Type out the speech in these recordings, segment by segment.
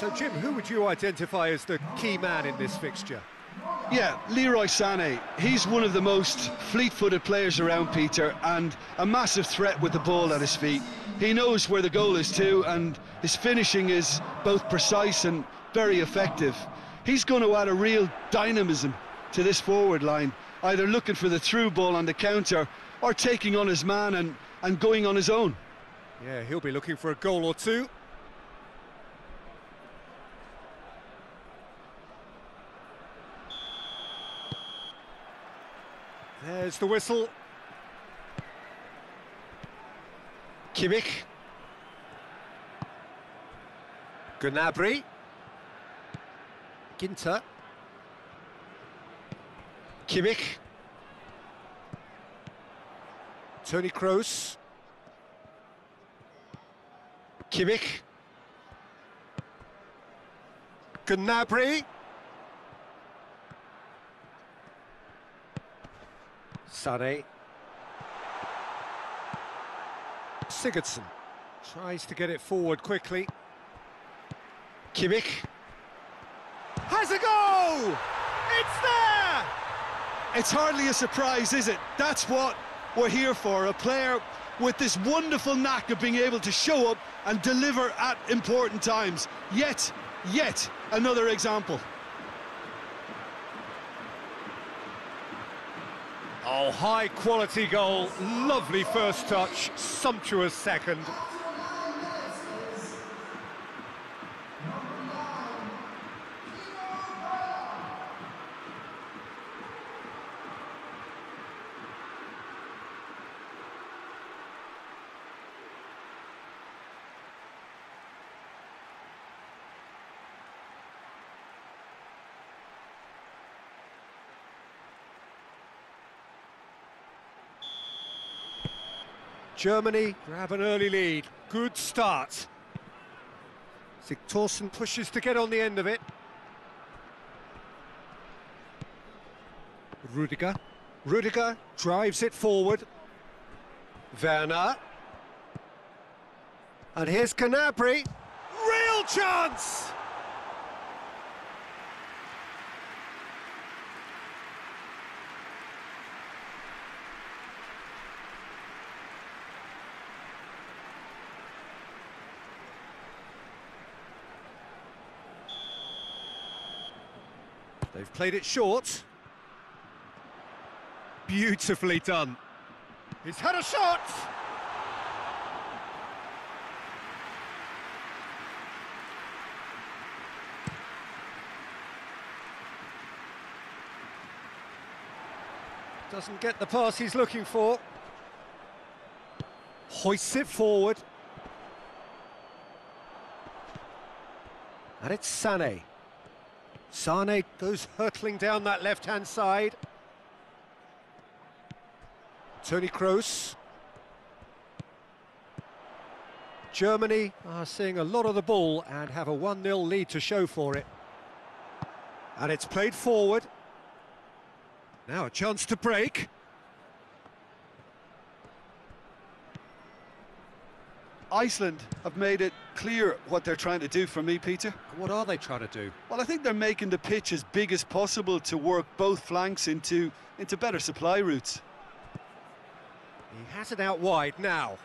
So, Jim, who would you identify as the key man in this fixture? Yeah, Leroy Sané. He's one of the most fleet-footed players around, Peter, and a massive threat with the ball at his feet. He knows where the goal is too, and his finishing is both precise and very effective. He's going to add a real dynamism to this forward line, either looking for the through ball on the counter or taking on his man and, and going on his own. Yeah, he'll be looking for a goal or two. There's the whistle. Kimmich. Gnabry. Ginter. Kimmich. Tony Kroos. Kimmich. Gnabry. Sané. Sigurdsson tries to get it forward quickly. Kimmich has a go! It's there! It's hardly a surprise, is it? That's what we're here for, a player with this wonderful knack of being able to show up and deliver at important times. Yet, yet another example. Oh, high quality goal, lovely first touch, sumptuous second. Germany grab an early lead. Good start. Sigthorsson pushes to get on the end of it. Rudiger. Rudiger drives it forward. Werner. And here's Gnabry. Real chance! Played it short. Beautifully done. He's had a shot! Doesn't get the pass he's looking for. Hoists it forward. And it's Sané. Sane goes hurtling down that left-hand side. Tony Kroos. Germany are seeing a lot of the ball and have a 1-0 lead to show for it. And it's played forward. Now a chance to break. Iceland have made it clear what they're trying to do for me, Peter. What are they trying to do? Well, I think they're making the pitch as big as possible to work both flanks into, into better supply routes. He has it out wide now.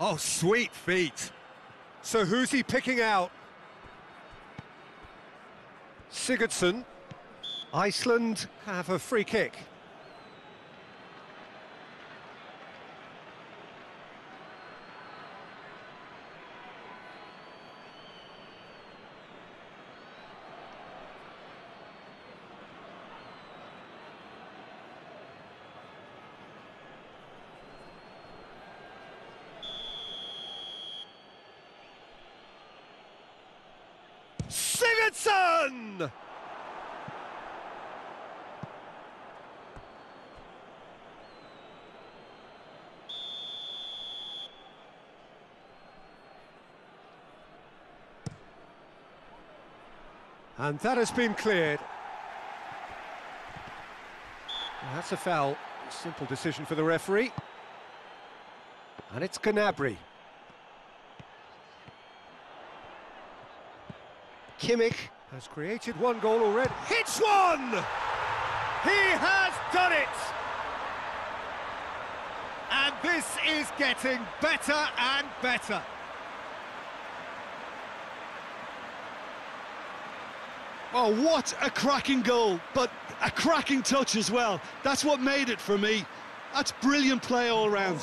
Oh, sweet feet. So who's he picking out? Sigurdsson. Iceland have a free kick. Sigurdsson! And that has been cleared. Well, that's a foul. Simple decision for the referee. And it's Gnabry. Kimmich has created one goal already. Hits one! He has done it! And this is getting better and better. Oh, what a cracking goal, but a cracking touch as well. That's what made it for me. That's brilliant play all round.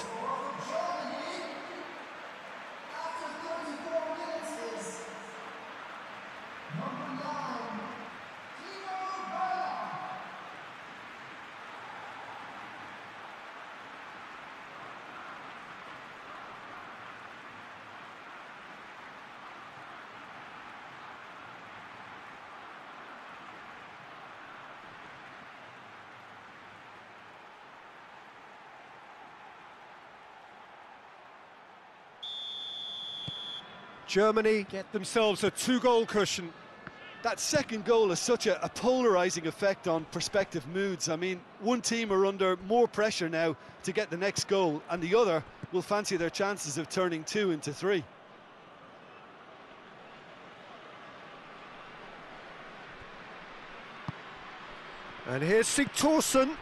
Germany get themselves a two-goal cushion. That second goal has such a, a polarising effect on prospective moods. I mean, one team are under more pressure now to get the next goal, and the other will fancy their chances of turning two into three. And here's Sigthorsson.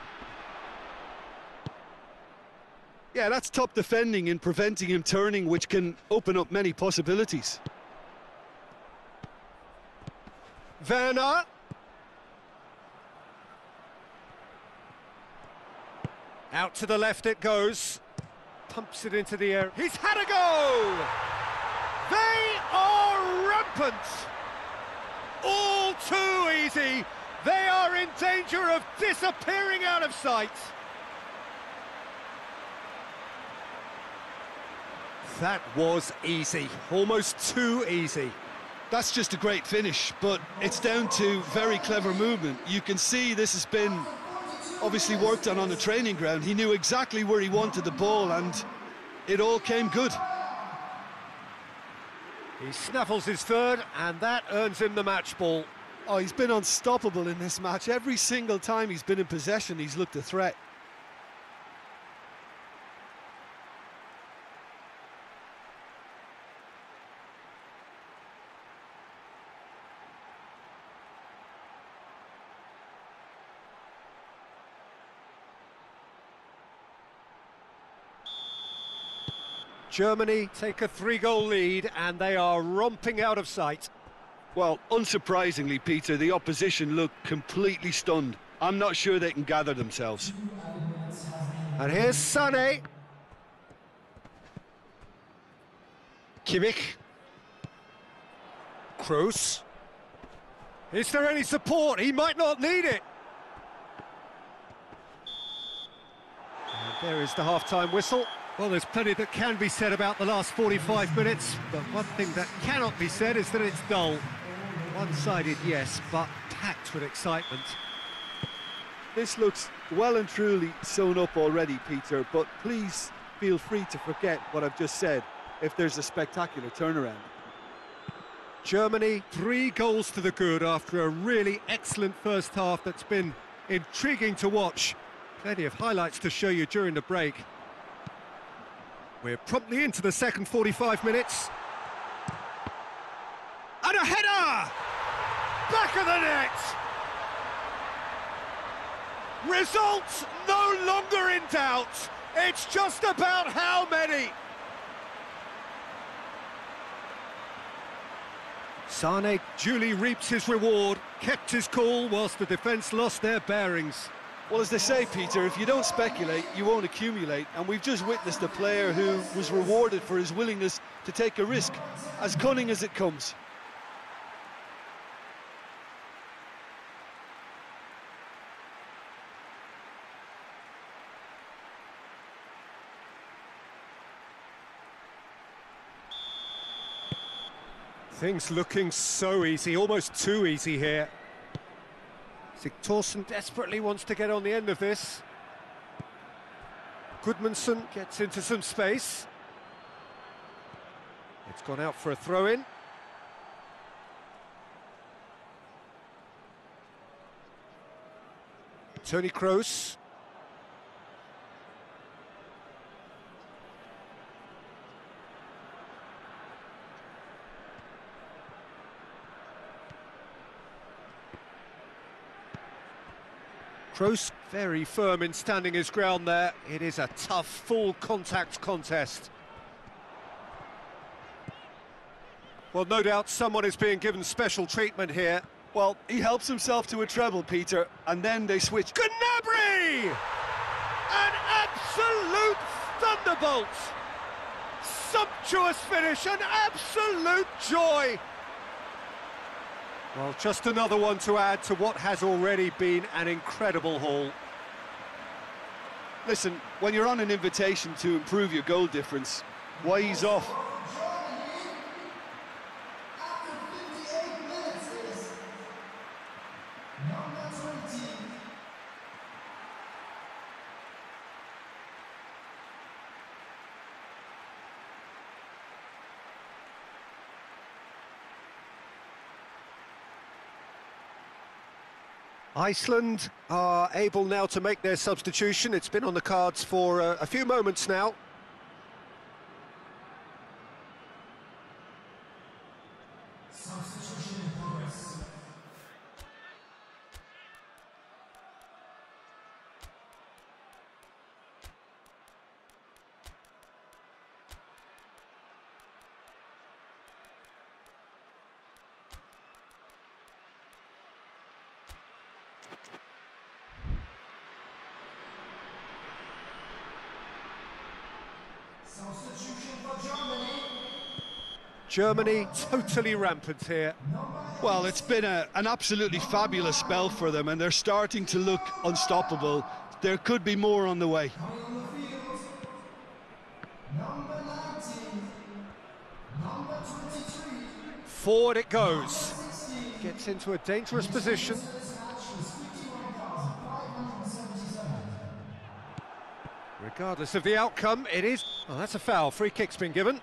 Yeah, that's top defending in preventing him turning, which can open up many possibilities. Werner. Out to the left it goes. Pumps it into the air. He's had a go! They are rampant! All too easy. They are in danger of disappearing out of sight. That was easy, almost too easy. That's just a great finish, but it's down to very clever movement. You can see this has been obviously worked on on the training ground. He knew exactly where he wanted the ball, and it all came good. He snaffles his third, and that earns him the match ball. Oh, he's been unstoppable in this match. Every single time he's been in possession, he's looked a threat. Germany take a three-goal lead and they are romping out of sight. Well, unsurprisingly, Peter, the opposition look completely stunned. I'm not sure they can gather themselves. And here's Sané. Kimmich. Kroos. Is there any support? He might not need it. And there is the half-time whistle. Well, there's plenty that can be said about the last 45 minutes, but one thing that cannot be said is that it's dull. One-sided, yes, but packed with excitement. This looks well and truly sewn up already, Peter, but please feel free to forget what I've just said if there's a spectacular turnaround. Germany, three goals to the good after a really excellent first half that's been intriguing to watch. Plenty of highlights to show you during the break. We're promptly into the second 45 minutes. And a header! Back of the net! Results no longer in doubt. It's just about how many. Sane duly reaps his reward, kept his cool whilst the defence lost their bearings. Well, as they say, Peter, if you don't speculate, you won't accumulate. And we've just witnessed a player who was rewarded for his willingness to take a risk, as cunning as it comes. Things looking so easy, almost too easy here. Sigthorsson desperately wants to get on the end of this. Gudmundsson gets into some space. It's gone out for a throw-in. Tony Kroos. Kroos very firm in standing his ground there. It is a tough, full contact contest. Well, no doubt someone is being given special treatment here. Well, he helps himself to a treble, Peter, and then they switch. Gnabry! An absolute thunderbolt! Sumptuous finish, an absolute joy! Well, just another one to add to what has already been an incredible haul. Listen, when you're on an invitation to improve your goal difference, why ease off? Iceland are able now to make their substitution. It's been on the cards for uh, a few moments now. Germany totally rampant here. Well, it's been a, an absolutely fabulous spell for them, and they're starting to look unstoppable. There could be more on the way. Forward it goes. Gets into a dangerous position. Regardless of the outcome, it is... Oh, that's a foul. Free kick's been given.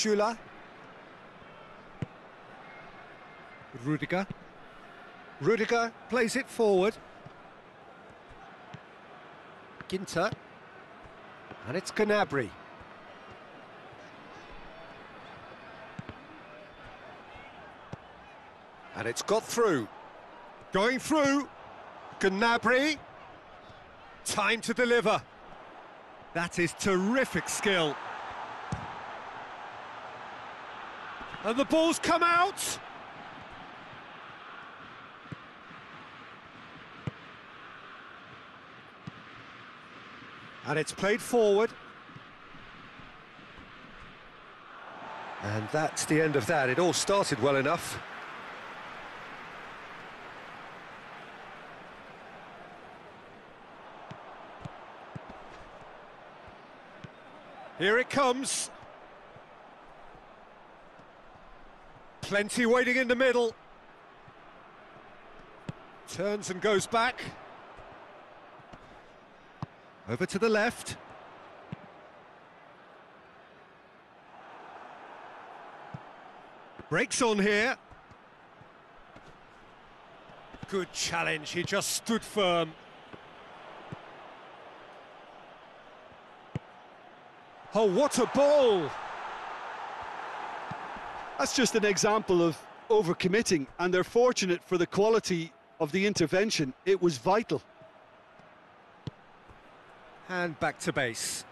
Schüller. Rudiger. Rudiger plays it forward. Ginter. And it's Gnabry. And it's got through. Going through. Gnabry. Time to deliver. That is terrific skill. And the ball's come out. And it's played forward. And that's the end of that. It all started well enough. Here it comes. Plenty waiting in the middle. Turns and goes back. Over to the left. Breaks on here. Good challenge, he just stood firm. Oh, what a ball! That's just an example of overcommitting, and they're fortunate for the quality of the intervention. It was vital. And back to base.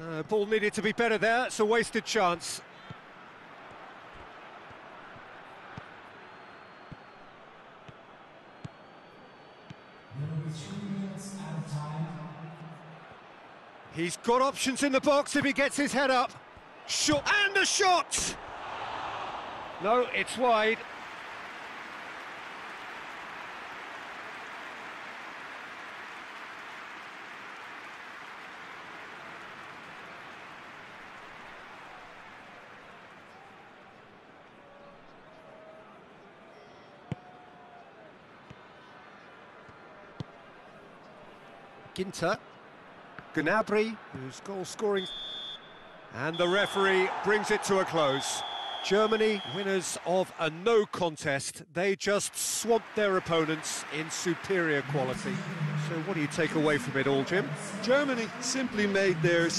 No, ball needed to be better there, it's a wasted chance. He's got options in the box if he gets his head up. Shot and the shot! No, it's wide. Ginter. Gnabry, whose goal scoring. And the referee brings it to a close. Germany, winners of a no contest. They just swamped their opponents in superior quality. So what do you take away from it all, Jim? Germany simply made their